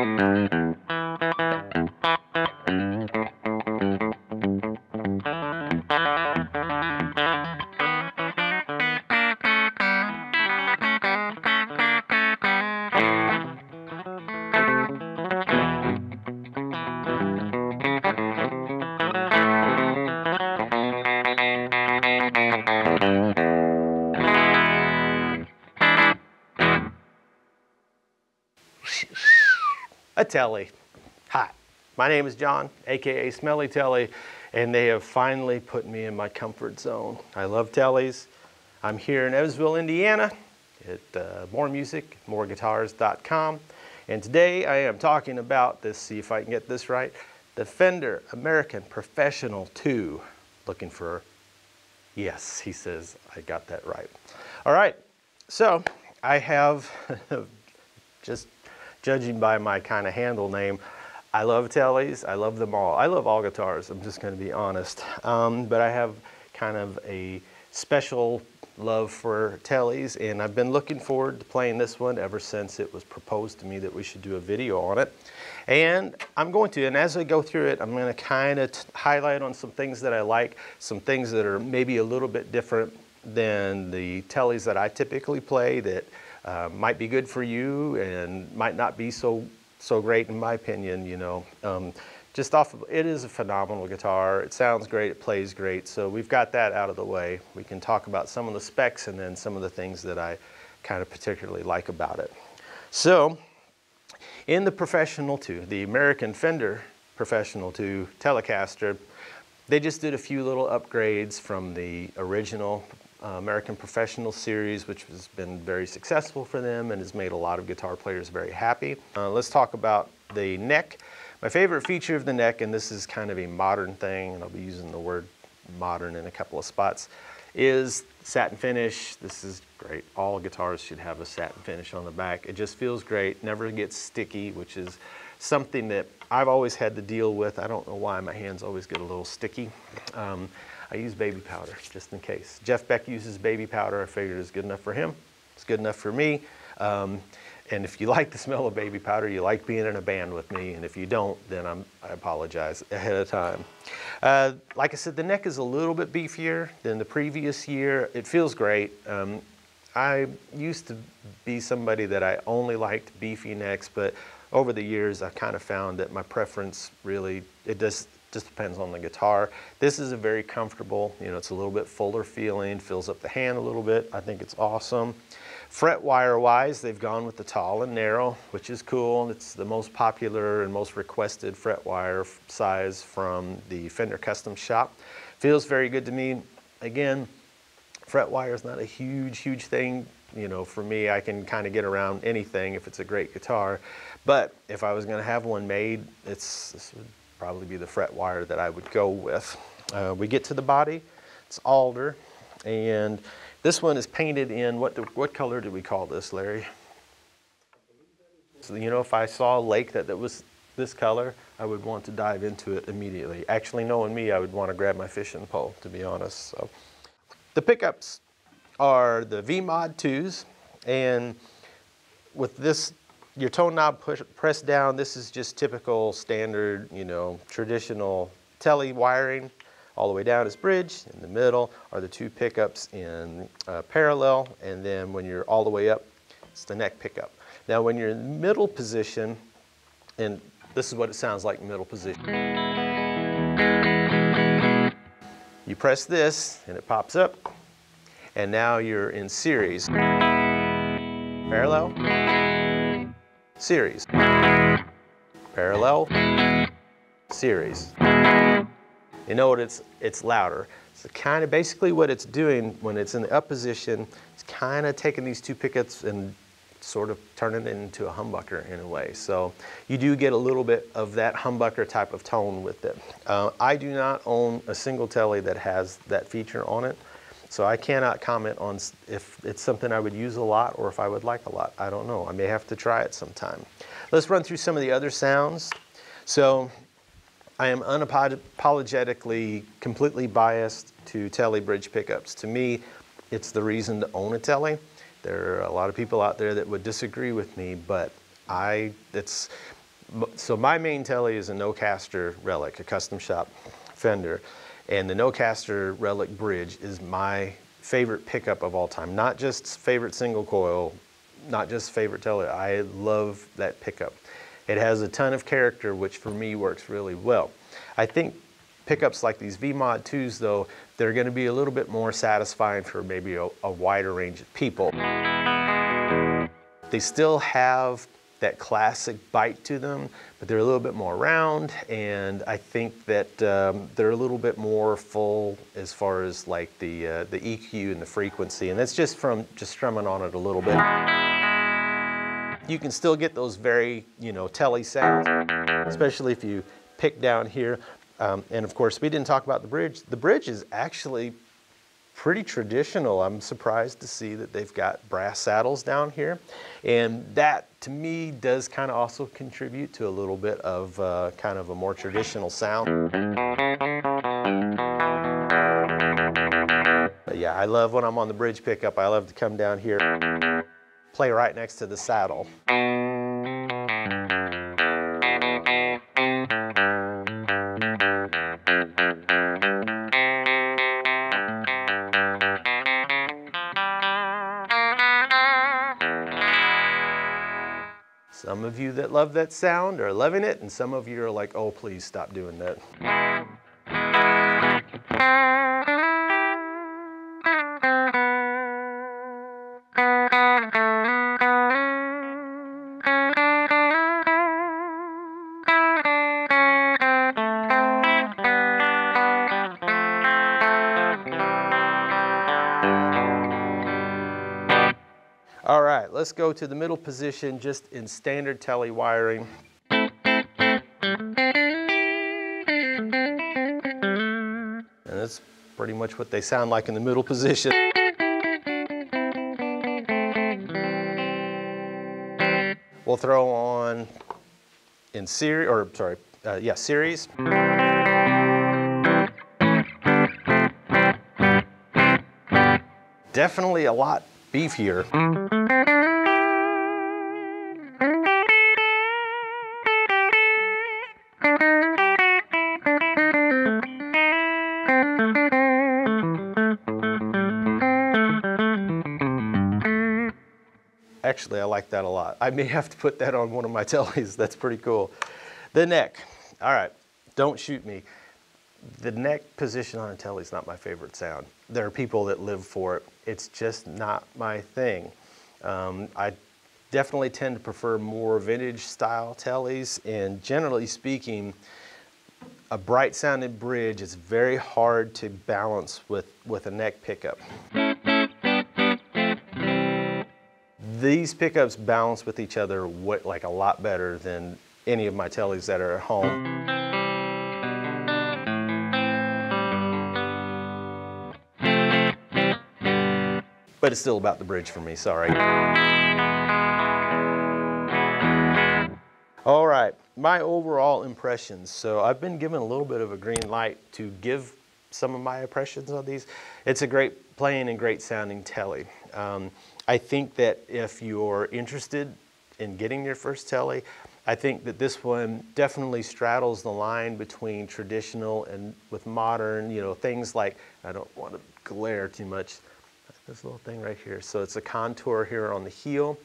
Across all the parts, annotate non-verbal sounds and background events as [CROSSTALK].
a telly. Hi, my name is Jon, aka Smelly Telly, and they have finally put me in my comfort zone. I love tellies. I'm here in Evansville, Indiana at uh, Moore Music, mooreguitars.com. And today I am talking about this, see if I can get this right, the Fender American Professional 2. Looking for, yes, he says I got that right. All right, so I have [LAUGHS] just judging by my kind of handle name, I love tellies. I love them all. I love all guitars. I'm just going to be honest. Um, but I have kind of a special love for tellies, and I've been looking forward to playing this one ever since it was proposed to me that we should do a video on it. And I'm going to, and as I go through it, I'm going to kind of highlight on some things that I like, some things that are maybe a little bit different than the tellies that I typically play that uh, might be good for you and might not be so so great in my opinion. You know, um, just off of it is a phenomenal guitar. It sounds great. It plays great. So we've got that out of the way. We can talk about some of the specs and then some of the things that I kind of particularly like about it. So in the Professional 2, the American Fender Professional 2 Telecaster, they just did a few little upgrades from the original uh, American Professional Series, which has been very successful for them and has made a lot of guitar players very happy. Uh, let's talk about the neck. My favorite feature of the neck, and this is kind of a modern thing, and I'll be using the word modern in a couple of spots, is satin finish. This is great. All guitars should have a satin finish on the back. It just feels great, never gets sticky, which is something that I've always had to deal with. I don't know why my hands always get a little sticky. Um, I use baby powder just in case. Jeff Beck uses baby powder. I figured it's good enough for him. It's good enough for me. Um, and if you [LAUGHS] like the smell of baby powder, you like being in a band with me. And if you don't, then I'm, i apologize ahead of time. Uh, like I said, the neck is a little bit beefier than the previous year. It feels great. Um, I used to be somebody that I only liked beefy necks, but over the years, I kind of found that my preference really, it just just depends on the guitar. This is a very comfortable, you know, it's a little bit fuller feeling, fills up the hand a little bit. I think it's awesome. Fret wire wise, they've gone with the tall and narrow, which is cool. It's the most popular and most requested fret wire size from the Fender Custom Shop. Feels very good to me. Again, fret wire is not a huge, huge thing. You know, for me, I can kind of get around anything if it's a great guitar. But if I was going to have one made, it's this would probably be the fret wire that I would go with. Uh, we get to the body, it's alder, and this one is painted in, what, what color do we call this, Larry? So, you know, if I saw a lake that, that was this color, I would want to dive into it immediately. Actually, knowing me, I would want to grab my fishing pole, to be honest. So, The pickups are the V-Mod 2s, and with this your tone knob push, pressed down, this is just typical standard, you know, traditional telly wiring. All the way down is bridge, in the middle are the two pickups in uh, parallel, and then when you're all the way up, it's the neck pickup. Now when you're in middle position, and this is what it sounds like middle position. You press this, and it pops up, and now you're in series. Parallel, series. Parallel, series. You know what, it's, it's louder. So kind of basically what it's doing when it's in the up position, it's kind of taking these two pickups and sort of turning it into a humbucker in a way. So you do get a little bit of that humbucker type of tone with it. Uh, I do not own a single telly that has that feature on it. So I cannot comment on if it's something I would use a lot or if I would like a lot. I don't know. I may have to try it sometime. Let's run through some of the other sounds. So I am unapologetically completely biased to telly bridge pickups. To me, it's the reason to own a Tele. There are a lot of people out there that would disagree with me, but I, it's, so my main Tele is a Nocaster Relic, a custom shop Fender. And the Nocaster Relic Bridge is my favorite pickup of all time. Not just favorite single coil, not just favorite Tele, I love that pickup. It has a ton of character, which for me works really well. I think pickups like these VMod 2s though, they're gonna be a little bit more satisfying for maybe a, a wider range of people. They still have that classic bite to them, but they're a little bit more round, and I think that um, they're a little bit more full as far as like the uh, the EQ and the frequency, and that's just from just strumming on it a little bit. You can still get those very you know telly sounds, especially if you pick down here. Um, and of course, we didn't talk about the bridge. The bridge is actually pretty traditional. I'm surprised to see that they've got brass saddles down here. And that, to me, does kind of also contribute to a little bit of uh, kind of a more traditional sound. But yeah, I love when I'm on the bridge pickup, I love to come down here, play right next to the saddle. That love that sound are loving it, and some of you are like, oh, please stop doing that. [LAUGHS] All right, let's go to the middle position just in standard tele wiring. And that's pretty much what they sound like in the middle position. We'll throw on in series, or sorry, uh, yeah, series. Definitely a lot beefier. Actually, I like that a lot. I may have to put that on one of my [LAUGHS] tellies. That's pretty cool. The neck. All right, don't shoot me. The neck position on a telly is not my favorite sound. There are people that live for it. It's just not my thing. Um, I definitely tend to prefer more vintage style tellies and generally speaking, a bright sounding bridge is very hard to balance with, with a neck pickup. These pickups balance with each other like a lot better than any of my tellies that are at home. But it's still about the bridge for me, sorry. All right, my overall impressions. So I've been given a little bit of a green light to give some of my impressions on these. It's a great playing and great sounding telly. Um, I think that if you're interested in getting your first telly, I think that this one definitely straddles the line between traditional and with modern, you know, things like, I don't want to glare too much, this little thing right here. So it's a contour here on the heel.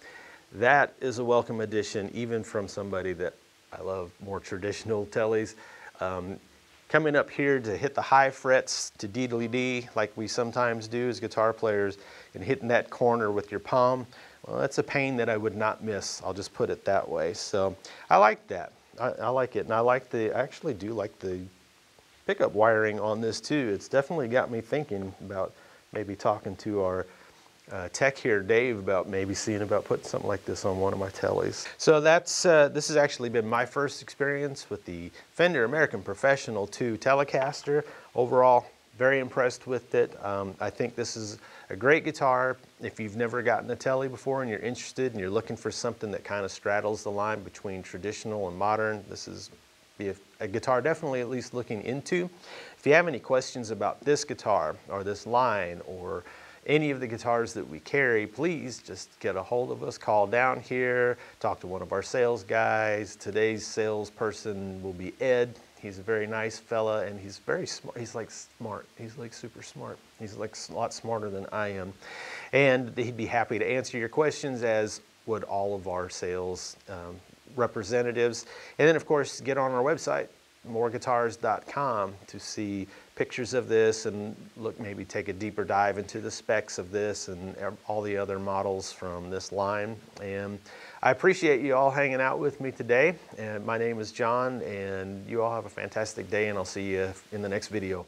That is a welcome addition, even from somebody that I love more traditional tellies. Um, coming up here to hit the high frets to D to D, like we sometimes do as guitar players, and hitting that corner with your palm, well, that's a pain that I would not miss. I'll just put it that way. So I like that. I, I like it. And I like the, I actually do like the pickup wiring on this too. It's definitely got me thinking about maybe talking to our uh, tech here, Dave, about maybe seeing about putting something like this on one of my tellies. So that's, uh, this has actually been my first experience with the Fender American Professional 2 Telecaster. Overall, very impressed with it. Um, I think this is a great guitar. If you've never gotten a Tele before and you're interested and you're looking for something that kind of straddles the line between traditional and modern, this is be a, a, guitar definitely at least looking into. If you have any questions about this guitar or this line or any of the guitars that we carry, please just get a hold of us, call down here, talk to one of our sales guys. Today's salesperson will be Ed. He's a very nice fella and he's very smart. He's like smart. He's like super smart. He's like a lot smarter than I am. And he'd be happy to answer your questions as would all of our sales um, representatives. And then of course, get on our website, mooreguitars.com to see pictures of this and look maybe take a deeper dive into the specs of this and all the other models from this line and I appreciate you all hanging out with me today and my name is Jon and you all have a fantastic day and I'll see you in the next video.